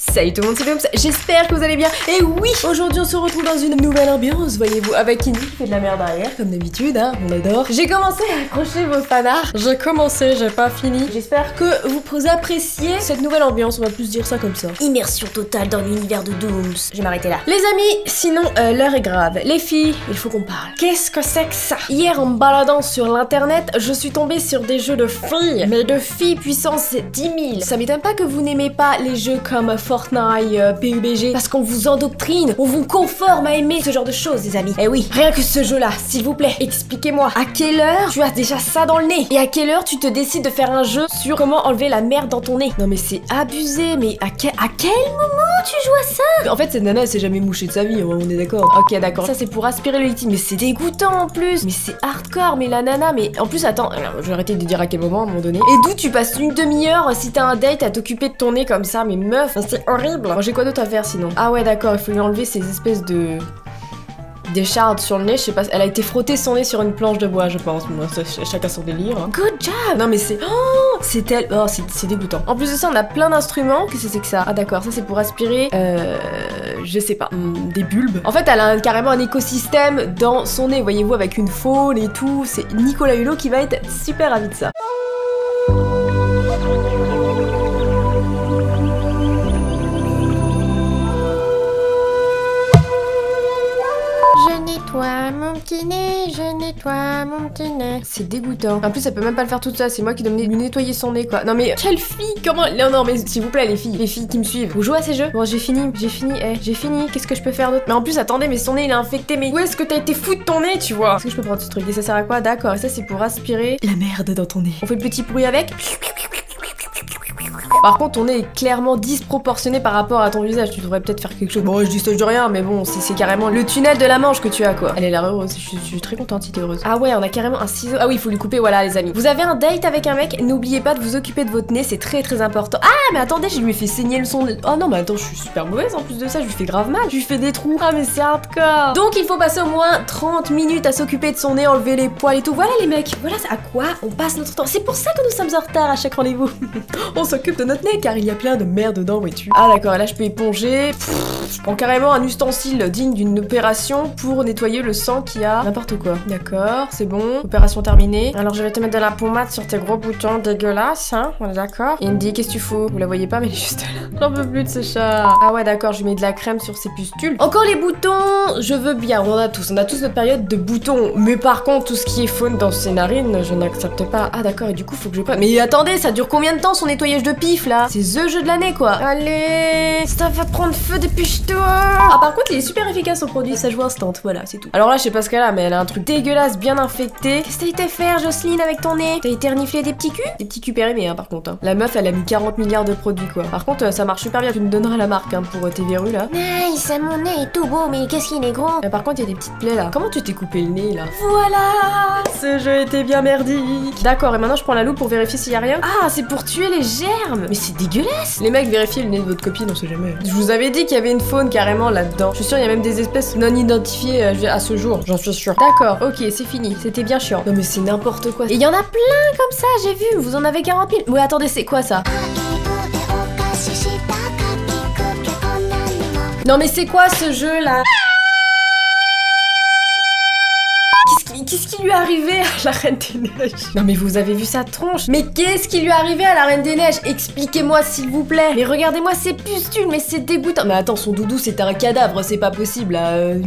Salut tout le monde, c'est Loops, j'espère que vous allez bien. Et oui, aujourd'hui on se retrouve dans une nouvelle ambiance, voyez-vous, avec Indy qui fait de la merde derrière, comme d'habitude, hein, on adore. J'ai commencé à accrocher vos fanarts, j'ai commencé, j'ai pas fini. J'espère que vous appréciez cette nouvelle ambiance, on va plus dire ça comme ça. Immersion totale dans l'univers de Dooms. Je vais m'arrêter là. Les amis, sinon euh, l'heure est grave. Les filles, il faut qu'on parle. Qu'est-ce que c'est que ça? Hier en me baladant sur l'internet, je suis tombée sur des jeux de filles, mais de filles puissance 10 000. Ça m'étonne pas que vous n'aimez pas les jeux comme Fortnite, euh, PUBG, parce qu'on vous endoctrine, on vous conforme à aimer ce genre de choses, les amis. Eh oui, rien que ce jeu-là, s'il vous plaît, expliquez-moi, à quelle heure tu as déjà ça dans le nez? Et à quelle heure tu te décides de faire un jeu sur comment enlever la merde dans ton nez? Non mais c'est abusé, mais à, quel à quel moment tu joues à ça? En fait, cette nana, elle s'est jamais mouchée de sa vie, on est d'accord. Ok, d'accord, ça c'est pour aspirer le liquide, mais c'est dégoûtant en plus. Mais c'est hardcore, mais la nana, mais en plus, attends, je vais arrêter de dire à quel moment à un moment donné. Et d'où tu passes une demi-heure si t'as un date à t'occuper de ton nez comme ça, mais meuf, horrible Bon, j'ai quoi d'autre à faire sinon? Ah ouais, d'accord, il faut lui enlever ces espèces de des chardes sur le nez, je sais pas, elle a été frottée son nez sur une planche de bois, je pense. Chacun son délire. Hein. Good job Non mais c'est... Oh C'est tel... Oh, c'est dégoûtant. En plus de ça, on a plein d'instruments. Qu'est-ce que c'est que ça? Ah d'accord, ça c'est pour aspirer... Euh... Je sais pas. Hmm, des bulbes. En fait, elle a carrément un écosystème dans son nez, voyez-vous, avec une faune et tout. C'est Nicolas Hulot qui va être super ravi de ça. Petit nez, je nettoie mon petit nez. C'est dégoûtant. En plus, elle peut même pas le faire toute ça. C'est moi qui dois lui nettoyer son nez, quoi. Non, mais quelle fille Comment Non, non, mais s'il vous plaît, les filles, les filles qui me suivent. Vous jouez à ces jeux? Bon, j'ai fini, j'ai fini, eh, j'ai fini. Qu'est-ce que je peux faire d'autre? Mais en plus, attendez, mais son nez il est infecté. Mais où est-ce que t'as été foutre ton nez, tu vois? Est-ce que je peux prendre ce truc? Et ça sert à quoi? D'accord. Et ça, c'est pour aspirer la merde dans ton nez. On fait le petit bruit avec? Par contre, ton nez est clairement disproportionné par rapport à ton visage. Tu devrais peut-être faire quelque chose. Bon, je dis ça, de rien, mais bon, c'est carrément le tunnel de la manche que tu as, quoi. Elle est l'air heureuse. Je, suis très contente si t'es heureuse. Ah ouais, on a carrément un ciseau. Ah oui, il faut lui couper, voilà, les amis. Vous avez un date avec un mec, n'oubliez pas de vous occuper de votre nez, c'est très très important. Ah, mais attendez, je lui ai fait saigner le son. Oh non, mais attends, je suis super mauvaise en plus de ça, je lui fais grave mal. Je lui fais des trous. Ah, mais c'est hardcore. Donc, il faut passer au moins 30 minutes à s'occuper de son nez, enlever les poils et tout. Voilà, les mecs. Voilà à quoi on passe notre temps. C'est pour ça que nous sommes en retard à chaque rendez-vous. on s'occupe de notre nez car il y a plein de merde dedans, vois-tu. Ah d'accord, là je peux éponger. je prends carrément un ustensile digne d'une opération pour nettoyer le sang qui a n'importe quoi. D'accord, c'est bon. Opération terminée. Alors je vais te mettre de la pommade sur tes gros boutons dégueulasses, hein. On est d'accord Indy, qu'est-ce que tu fous? Vous la voyez pas, mais elle est juste là. J'en peux plus de ce chat. Ah ouais, d'accord, je mets de la crème sur ses pustules. Encore les boutons Je veux bien, on a tous. On a tous notre période de boutons. Mais par contre, tout ce qui est faune dans ses narines, je n'accepte pas. Ah d'accord, et du coup, faut que je... Mais attendez, ça dure combien de temps son nettoyage de pif, là C'est The Jeu de l'année, quoi. Allez, ça va prendre feu depuis toi. Ah, par contre, il est super efficace au produit, ça joue instant, voilà, c'est tout. Alors là, je sais pas ce qu'elle a, mais elle a un truc dégueulasse, bien infecté. Qu'est-ce que t'as été faire, Jocelyne, avec ton nez? T'as été renifler des petits culs? Des petits culs périmés, hein, par contre. Hein. La meuf, elle a mis 40 milliards de produits, quoi. Par contre, euh, ça marche super bien. Tu me donneras la marque, hein, pour euh, tes verrues, là. Nice, mon nez est tout beau, mais qu'est-ce qu'il est gros euh, Par contre, il y a des petites plaies, là. Comment tu t'es coupé le nez, là? Voilà Ce jeu était bien merdique. D'accord, et maintenant, je prends la loupe pour vérifier s'il y a rien. Ah, c'est pour tuer les germes Mais c'est dégueulasse Les mecs, vérifiez le nez de votre copine, on sait jamais. Je vous avais dit qu'il y avait une faune carrément là-dedans. Je suis sûre, il y a même des espèces non identifiées à ce jour. J'en suis sûre. D'accord, ok, c'est fini. C'était bien chiant. Non mais c'est n'importe quoi. Et il y en a plein comme ça, j'ai vu. Vous en avez 40 000. Oui, attendez, c'est quoi ça? Non mais c'est quoi ce jeu là qui lui est arrivé à la Reine des Neiges? Non mais vous avez vu sa tronche. Mais qu'est-ce qui lui est arrivé à la Reine des Neiges? Expliquez-moi s'il vous plaît. Mais regardez-moi ses pustules, mais c'est dégoûtant. Mais attends, son doudou c'était un cadavre, c'est pas possible là. Euh,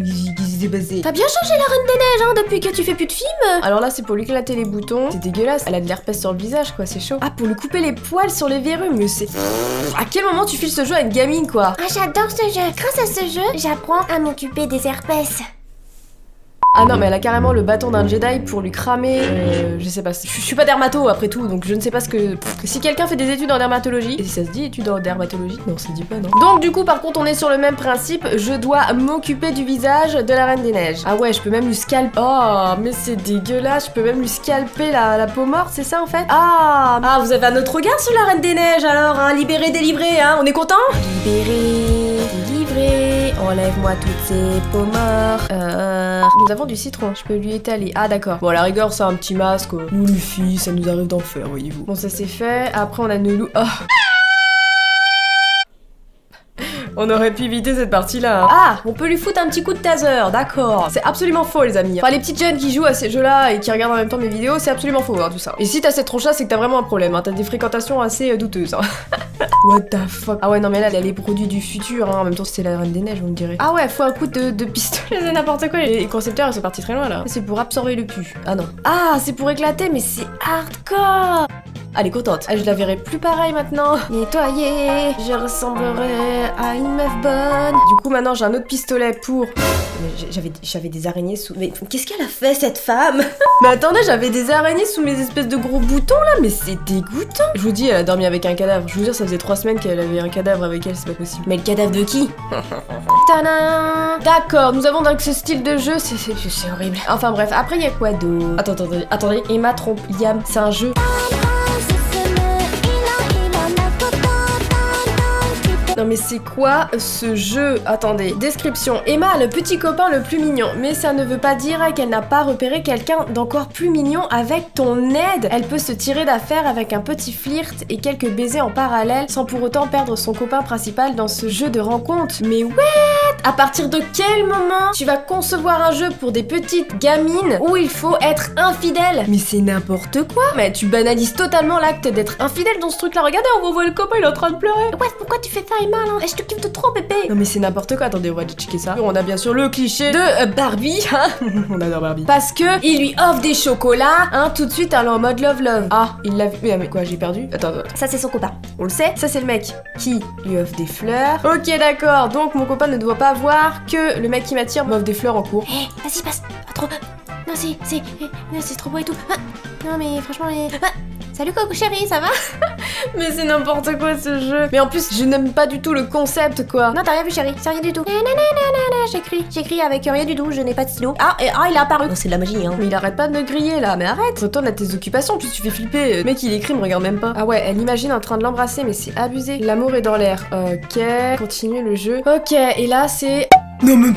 T'as bien changé la Reine des Neiges hein, depuis que tu fais plus de films. Alors là c'est pour lui éclater les boutons, c'est dégueulasse, elle a de l'herpès sur le visage quoi, c'est chaud. Ah pour lui couper les poils sur les verrues, mais c'est... À quel moment tu files ce jeu à une gamine quoi? Ah j'adore ce jeu, grâce à ce jeu, j'apprends à m'occuper des herpès ah non, mais elle a carrément le bâton d'un Jedi pour lui cramer. Euh, je sais pas. Je, suis pas dermato après tout, donc je ne sais pas ce que. si quelqu'un fait des études en dermatologie, et si ça se dit études en dermatologie, non, ça se dit pas, non. Donc du coup, par contre, on est sur le même principe. Je dois m'occuper du visage de la Reine des Neiges. Ah ouais, je peux même lui scalper. Oh, mais c'est dégueulasse. Je peux même lui scalper la, la peau morte, c'est ça en fait? Ah, ah, vous avez un autre regard sur la Reine des Neiges alors, hein? Libéré, délivré, hein? On est content? Libéré, délivré. Enlève-moi toutes ces peaux mortes. Euh, nous avons du citron. Je peux lui étaler. Ah d'accord. Bon à la rigueur c'est un petit masque. Nous filles, ça nous arrive d'en faire, voyez-vous. Bon ça c'est fait. Après on a Nelou. Oh On aurait pu éviter cette partie-là. hein. Ah, on peut lui foutre un petit coup de taser, d'accord. C'est absolument faux, les amis. Enfin, les petites jeunes qui jouent à ces jeux-là et qui regardent en même temps mes vidéos, c'est absolument faux, hein, tout ça. Et si t'as cette tronche-là, c'est que t'as vraiment un problème. Hein. T'as des fréquentations assez euh, douteuses. What the fuck Ah ouais, non, mais là, elle a les produits du futur. Hein. En même temps, c'était la Reine des Neiges, on me dirait. Ah ouais, faut un coup de, de pistolet, c'est n'importe quoi. Les concepteurs, ils sont partis très loin, là. C'est pour absorber le pu. Ah non. Ah, c'est pour éclater, mais c'est hardcore elle est contente. Ah, je la verrai plus pareil maintenant. Nettoyer, je ressemblerai à une meuf bonne. Du coup, maintenant, j'ai un autre pistolet pour. J'avais, j'avais des araignées sous. Mais qu'est-ce qu'elle a fait, cette femme? Mais attendez, j'avais des araignées sous mes espèces de gros boutons là, mais c'est dégoûtant. Je vous dis, elle a dormi avec un cadavre. Je vous jure, ça faisait trois semaines qu'elle avait un cadavre avec elle, c'est pas possible. Mais le cadavre de qui? D'accord, nous avons donc ce style de jeu, c'est horrible. Enfin bref, après il y a quoi d'autre? Attends, attendez, attendez, Emma trompe Liam, c'est un jeu. Mais c'est quoi ce jeu? Attendez, description. Emma le petit copain le plus mignon, mais ça ne veut pas dire qu'elle n'a pas repéré quelqu'un d'encore plus mignon avec ton aide. Elle peut se tirer d'affaire avec un petit flirt et quelques baisers en parallèle sans pour autant perdre son copain principal dans ce jeu de rencontre. Mais what? À partir de quel moment tu vas concevoir un jeu pour des petites gamines où il faut être infidèle? Mais c'est n'importe quoi Mais tu banalises totalement l'acte d'être infidèle dans ce truc-là. Regardez, on va voir le copain, il est en train de pleurer. Ouais, pourquoi tu fais ça, Emma, là Eh, Je te kiffe de trop, bébé Non mais c'est n'importe quoi, attendez, on va checker ça. On a bien sûr le cliché de euh, Barbie, hein On adore Barbie. Parce que il lui offre des chocolats, hein, tout de suite, est en mode love love. Ah, il l'a vu. Mais, mais quoi, j'ai perdu? Attends, attends, Ça, c'est son copain. on le sait Ça c'est le mec qui lui offre des fleurs. Ok, d'accord, donc mon copain ne doit pas voir que le mec qui m'attire m'offre des fleurs en cours. Eh, vas-y, passe Pas trop Non, c'est... c'est... eh, c'est trop beau et tout Ah, Non, mais franchement, les... Ah, Salut, Coco chérie, ça va? Mais c'est n'importe quoi ce jeu. Mais en plus, je n'aime pas du tout le concept quoi. Non, t'as rien vu, chérie, c'est rien du tout. J'écris, j'écris avec rien du tout, je n'ai pas de stylo. Ah, et, ah, il est apparu. Oh, c'est de la magie, hein. Mais il arrête pas de me griller là, mais arrête Retourne à tes occupations, puis tu fais flipper. Le mec il écrit, me regarde même pas. Ah ouais, elle imagine en train de l'embrasser, mais c'est abusé. L'amour est dans l'air. Ok, continue le jeu. Ok, et là c'est... Non mais...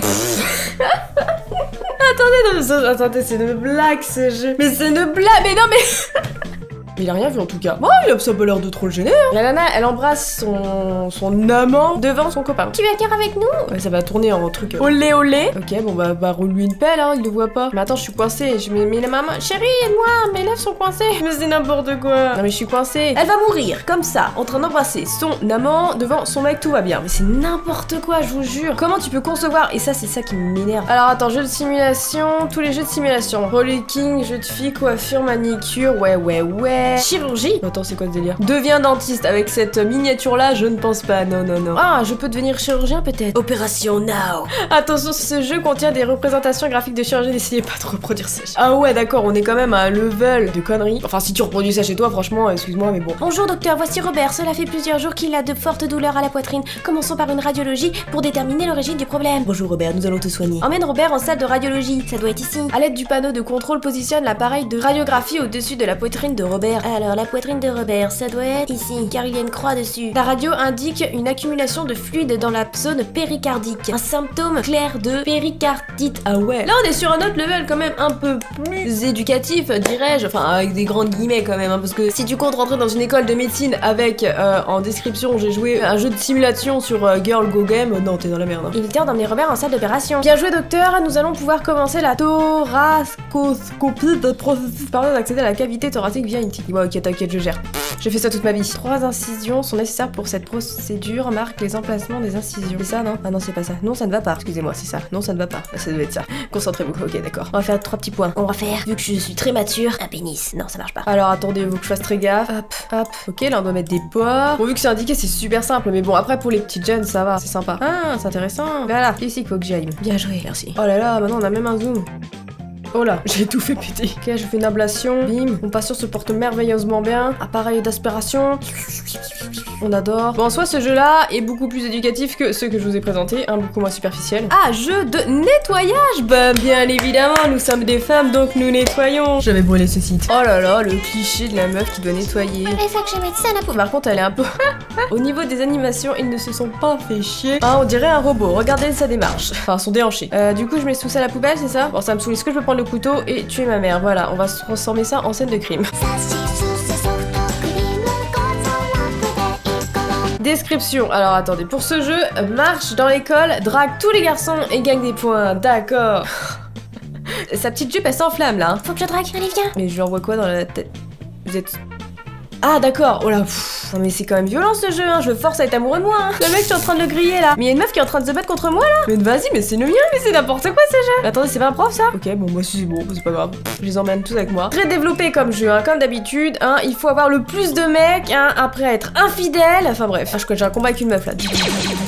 attendez, non, mais attendez, c'est une blague ce jeu. Mais c'est une blague, mais non mais... Il a rien vu en tout cas. Bon, il a ça a pas l'air de trop le gêner. Hein. La nana, elle embrasse son, son amant devant son copain. Tu veux venir avec nous? Ouais, ça va tourner en truc. euh, Olé olé. Ok, bon bah, bah roule-lui une pelle, hein, il le voit pas. Mais attends, je suis coincée. Je me mets la maman. Chérie, aide-moi, mes lèvres sont coincées. Mais c'est n'importe quoi. Non mais je suis coincée. Elle va mourir, comme ça, en train d'embrasser son amant devant son mec, tout va bien. Mais c'est n'importe quoi, je vous jure. Comment tu peux concevoir? Et ça, c'est ça qui m'énerve. Alors attends, jeu de simulation, tous les jeux de simulation. Rollicking, jeu de filles, coiffure, manicure, ouais, ouais, ouais. Chirurgie. Attends, c'est quoi ce délire Deviens dentiste avec cette miniature là, je ne pense pas. Non, non, non. Ah, je peux devenir chirurgien peut-être. Opération Now Attention, ce jeu contient des représentations graphiques de chirurgie, n'essayez pas de reproduire ça. Ah ouais, d'accord, on est quand même à un level de conneries. Enfin, si tu reproduis ça chez toi, franchement, excuse-moi, mais bon. Bonjour docteur, voici Robert. Cela fait plusieurs jours qu'il a de fortes douleurs à la poitrine. Commençons par une radiologie pour déterminer l'origine du problème. Bonjour Robert, nous allons te soigner. Emmène Robert en salle de radiologie. Ça doit être ici. À l'aide du panneau de contrôle, positionne l'appareil de radiographie au-dessus de la poitrine de Robert. Alors, la poitrine de Robert, ça doit être ici, car il y a une croix dessus. La radio indique une accumulation de fluide dans la zone péricardique. Un symptôme clair de péricardite. Ah ouais. Là, on est sur un autre level quand même un peu plus éducatif, dirais-je. Enfin, avec des grandes guillemets quand même. hein, parce que si tu comptes rentrer dans une école de médecine avec euh, en description, j'ai joué un jeu de simulation sur euh, Girl Go Game, euh, non, t'es dans la merde. hein. Il temps d'emmener Robert en salle d'opération. Bien joué docteur, nous allons pouvoir commencer la thoracoscopie de processus pardon d'accéder à la cavité thoracique via une tige. Ouais ok t'inquiète je gère. J'ai fait ça toute ma vie. Trois incisions sont nécessaires pour cette procédure, marque les emplacements des incisions. C'est ça non? Ah non c'est pas ça. Non ça ne va pas. Excusez-moi c'est ça. Non ça ne va pas. Ça devait être ça. Concentrez-vous. Ok d'accord. On va faire trois petits points. On va faire, vu que je suis très mature, un pénis. Non, ça marche pas. Alors attendez, faut que je fasse très gaffe. Hop, hop. Ok, là on doit mettre des poires. Bon, vu que c'est indiqué, c'est super simple. Mais bon, après pour les petites jeunes, ça va, c'est sympa. Ah, c'est intéressant. Voilà, ici qu'il faut que j'aille. Bien joué, merci. Oh là là, maintenant on a même un zoom. Oh là, j'ai tout fait péter. Ok, je fais une ablation. Bim. Mon patient se porte merveilleusement bien. Appareil d'aspiration. On adore. Bon, en soi, ce jeu-là est beaucoup plus éducatif que ceux que je vous ai présentés, un beaucoup moins superficiel. Ah, jeu de nettoyage Bah, bien évidemment, nous sommes des femmes, donc nous nettoyons. J'avais brûlé ce site. Oh là là, le cliché de la meuf qui doit nettoyer. Et ça que je vais mettre ça là pour... Par contre, elle est un peu. Au niveau des animations, ils ne se sont pas fait chier. Ah, on dirait un robot. Regardez sa démarche. Enfin, son déhanché. Euh, du coup, je mets tout ça à la poubelle, c'est ça? Bon, ça me saoule. Est-ce que je peux prendre le couteau et tuer ma mère Voilà, on va se transformer ça en scène de crime. Description. Alors attendez, pour ce jeu, marche dans l'école, drague tous les garçons et gagne des points. D'accord. Sa petite jupe, elle s'enflamme là. Faut que je drague, allez viens Mais je lui envoie quoi dans la tête? Vous êtes... Ah d'accord, oh là, pff, non mais c'est quand même violent ce jeu, hein. je le force à être amoureux de moi. Hein. Le mec, je suis en train de le griller là. Mais il y a une meuf qui est en train de se battre contre moi là. Mais vas-y, mais c'est le mien, mais c'est n'importe quoi ce jeu. Attendez, c'est pas un prof ça? Ok, bon, moi si c'est bon, c'est pas grave. Je les emmène tous avec moi. Très développé comme jeu, hein, comme d'habitude. Hein, il faut avoir le plus de mecs, hein, après être infidèle. Enfin bref, ah, je crois que j'ai un combat avec une meuf là.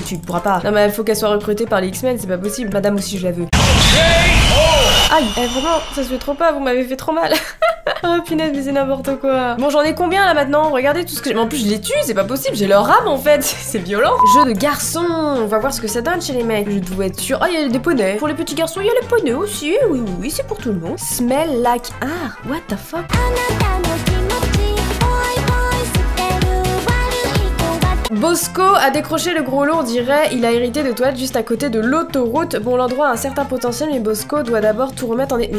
Tu pourras pas. Non mais il faut qu'elle soit recrutée par les X-Men, c'est pas possible. Madame aussi, je la veux. Aïe, eh, vraiment, ça se fait trop pas, vous m'avez fait trop mal. oh punaise, mais c'est n'importe quoi. Bon, j'en ai combien là maintenant? Regardez tout ce que j'ai. Mais en plus, je les tue, c'est pas possible, j'ai leur âme en fait. C'est violent. Jeu de garçon, on va voir ce que ça donne chez les mecs. Je dois être sûre. Oh, il y a des poneys. Pour les petits garçons, il y a les poneys aussi. Oui, oui, oui, c'est pour tout le monde. Smell like. Ah, what the fuck? Bosco a décroché le gros lot, on dirait. Il a hérité de toilettes juste à côté de l'autoroute. Bon, l'endroit a un certain potentiel, mais Bosco doit d'abord tout remettre en... Mais...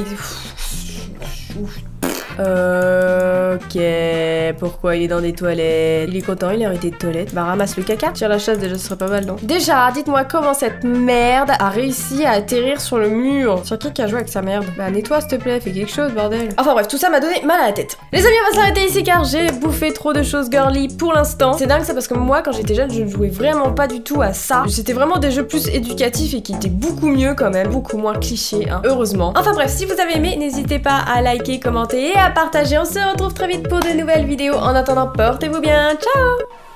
Euh, ok, pourquoi il est dans des toilettes? Il est content, il a arrêté de toilettes. Bah ramasse le caca. Tire la chasse déjà, ce serait pas mal, non? Déjà, dites-moi comment cette merde a réussi à atterrir sur le mur. Sur qui qui a joué avec sa merde? Bah nettoie s'il te plaît, fais quelque chose, bordel. Enfin bref, tout ça m'a donné mal à la tête. Les amis, on va s'arrêter ici car j'ai bouffé trop de choses girly pour l'instant. C'est dingue ça parce que moi, quand j'étais jeune, je ne jouais vraiment pas du tout à ça. C'était vraiment des jeux plus éducatifs et qui étaient beaucoup mieux quand même, beaucoup moins clichés, hein, heureusement. Enfin bref, si vous avez aimé, n'hésitez pas à liker, commenter et partager. On se retrouve très vite pour de nouvelles vidéos. En attendant, portez-vous bien. Ciao